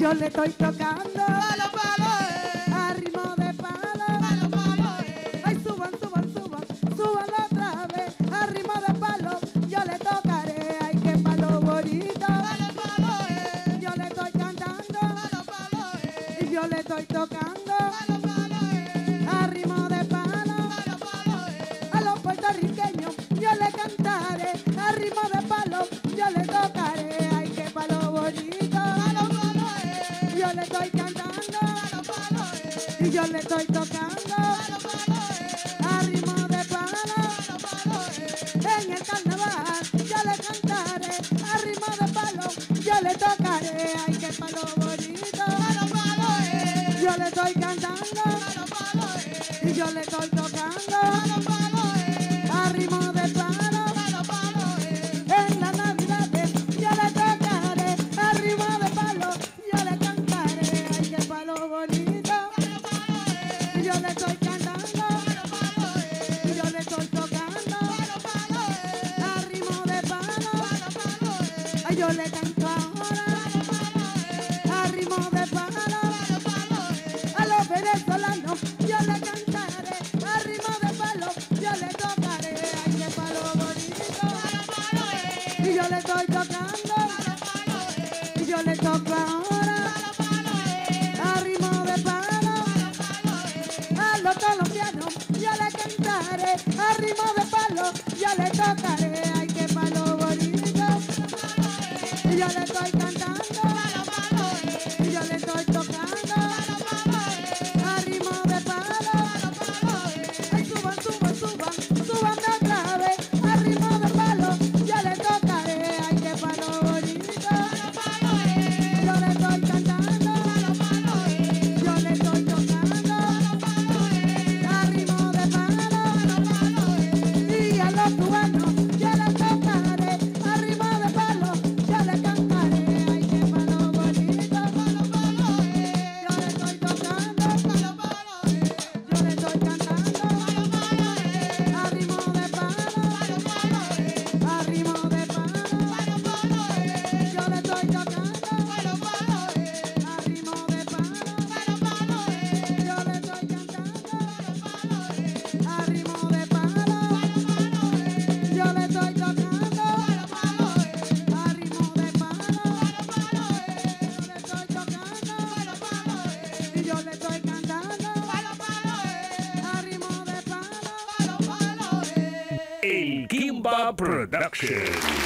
yo le estoy tocando. estoy tocando a ritmo de palo. En el carnaval yo le cantaré a ritmo de palo. Yo le tocaré, ay, qué palo bonito. Yo le doy Yo le doy Production.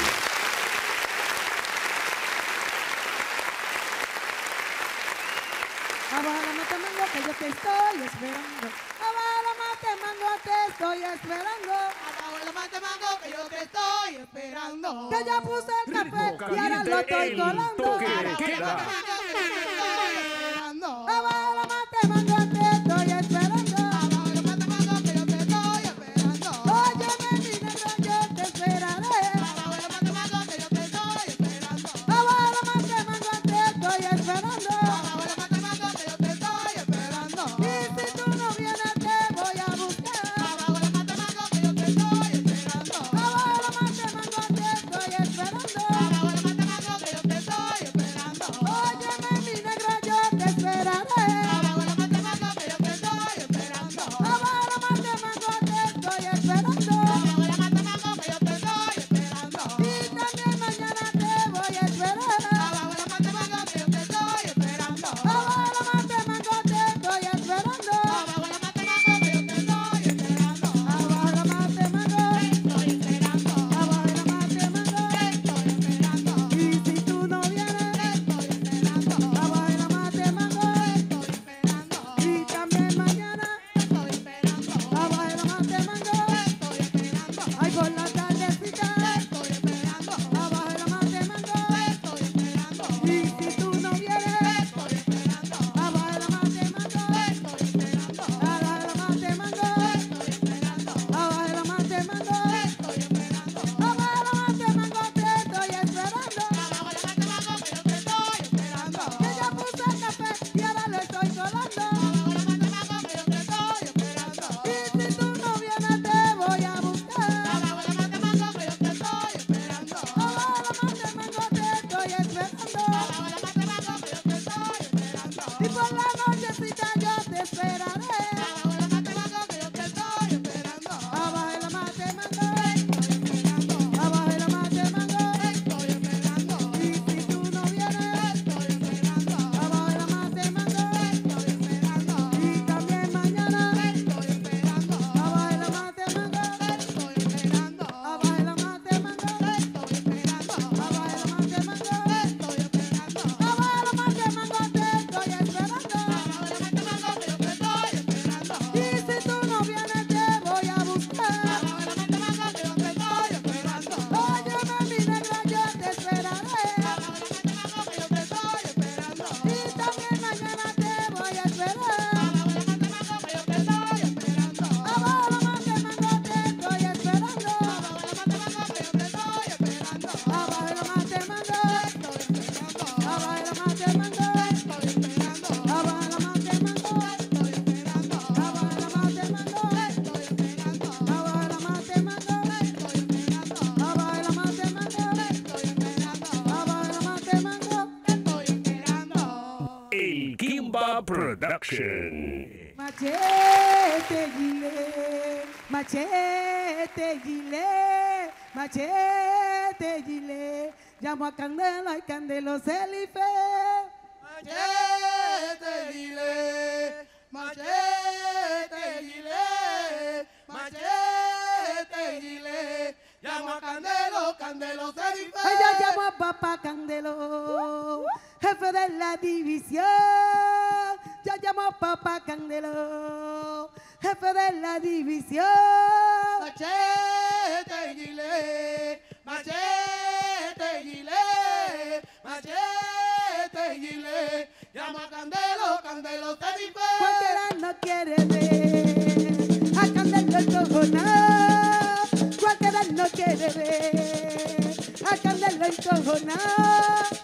te estoy esperando. Abuela mate mango, te estoy esperando. Abuela mate mango, que yo te estoy esperando. Que ya puse el café Ritmo, y ahora lo estoy colando. Production. Machete gilet, machete gilet, machete gilet. Llamo a Candela y Candelo se life. Machete gile, machete gile, machete gile. Llamo a Candelo, Candelo se dice. Ella llamo a Papá Candelo, jefe de la división. Llamo Papá Candelo, jefe de la división. Machete gile, machete gile, machete gile. Llamo a Candelo, Candelo se dice. Cualquiera no quiere ver a Candelo encojonado. Cualquiera no quiere ver a Candelo encojonado. Machete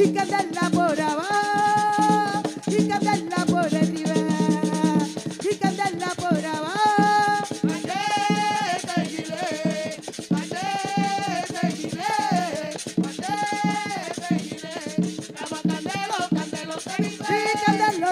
y Candela por abajo, y Candela por arriba, y Candela por abajo. Machete gile, machete gile, machete gile. Llamo a Candelo, Candelo se dice. Y Candelo